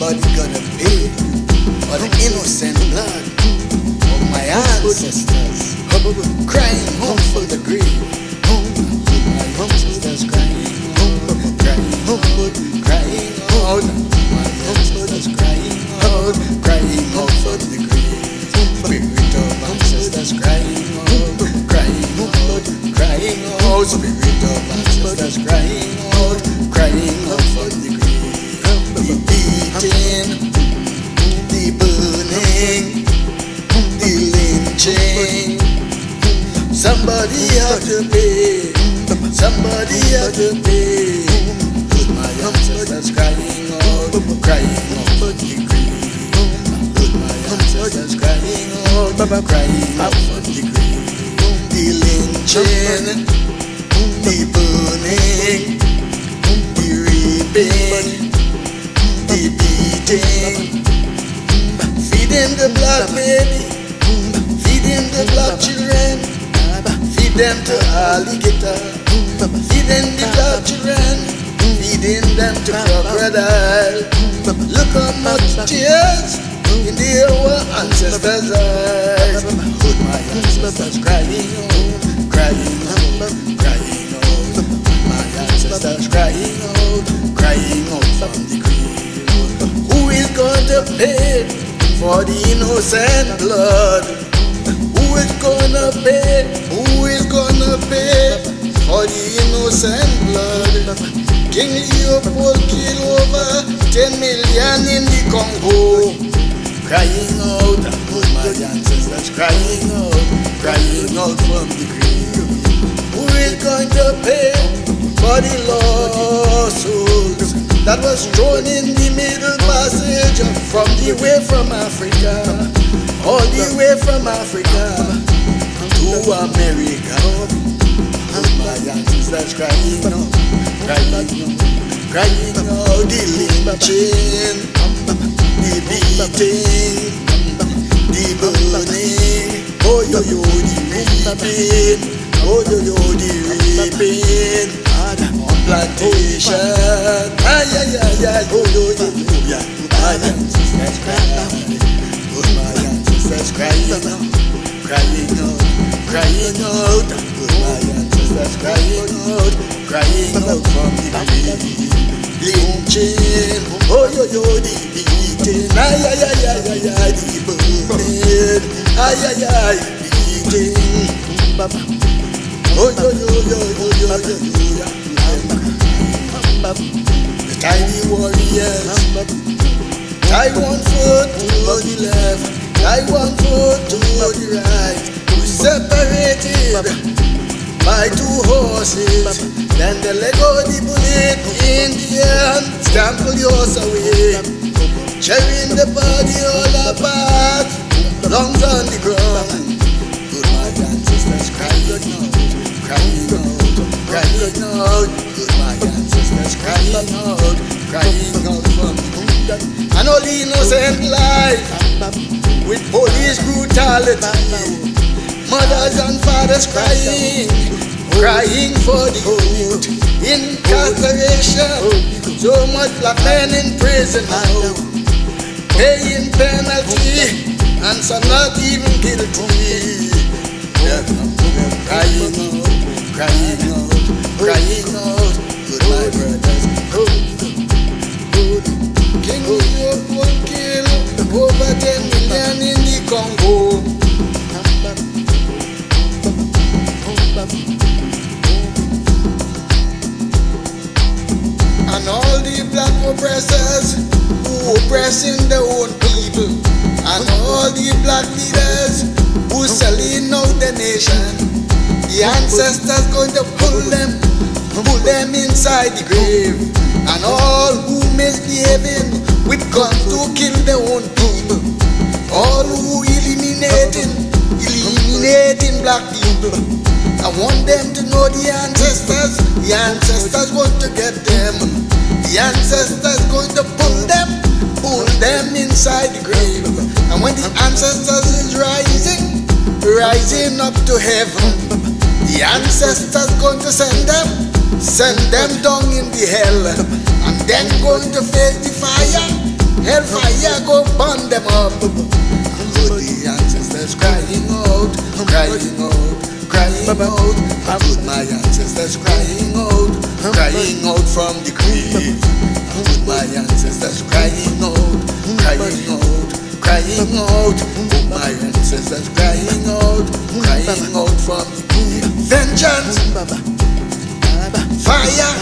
Somebody gotta pay for the innocent blood of my ancestors crying home for the grave. My ancestors crying home, crying home, crying out. My ancestors crying out, crying out for the grave. Spirit of ancestors crying out, crying out, crying out. Spirit of ancestors crying out, Somebody have to pay. Somebody have to pay. My ancestors crying out, crying out for the grave. My ancestors crying out, crying out for the grave. The lynching, the burning, the raping, the beating. Feeding the black baby, feeding the black children. Feed them to alligator. Feeding the black children. Feeding them to crocodile. Look how much tears in the our ancestors' eyes. Put my ancestors crying crying crying out. My ancestors crying out, crying out from the grave. Who is going to pay for the innocent blood? Who is gonna pay? Who innocent blood? King Leopold killed over 10 million in the Congo. Crying out, my ancestors crying out, crying out from the grave. Who is going to pay for the lost souls that was thrown in the middle passage from the way from Africa? all the way from Africa to America. My ancestors crying out, crying out, crying out, the lynching, the beating, the burning, oh yo yo, the raping, oh yo yo, the raping, on plantation, ay ay ay ay, oh yo yo, yeah, my ancestors crying out, oh my ancestors crying out, crying out, crying out. Crying out, crying out the grave. Lynching, oh yo yo, the beating, ay ay ay ay ay ay, the burning, ay ay ay, beating. Oh yo yo yo yo yo yo yo, the tiny warriors. Tie one foot to the left, tie one foot to the right. We separated horses. Then they let go the bullet in the hand, stample yours away. Tearing the body all apart, lungs on the ground. Good my ancestors crying out, crying out, crying out. Good my ancestors crying out, crying out from and all innocent life with police brutality. Mothers and fathers crying, crying for the youth. Incarceration, so much black men in prison now, paying penalty, and some not even guilty. Crying out, crying out, crying out. Oppressing their own people. And all the black leaders who selling out the nation. The ancestors going to pull them, pull them inside the grave. And all who misbehaving with guns to kill their own people. All who eliminating, eliminating black people. I want them to know the ancestors. The ancestors want to get them. The ancestors going to them inside the grave. And when the ancestors is rising, rising up to heaven, the ancestors going to send them Send them down in the hell and then going to face the fire. Hellfire go burn them up. So the ancestors crying out, crying out, crying out. Put my ancestors crying out, crying out from the grave. I put my ancestors crying out. Put my ancestors crying out, crying out from. Vengeance, fire,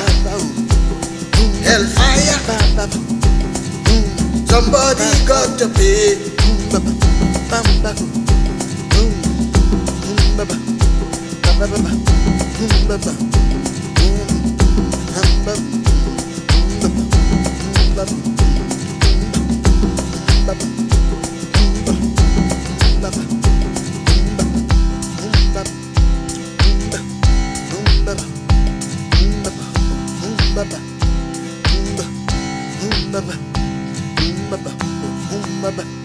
hellfire. Somebody got to pay. Bye-bye.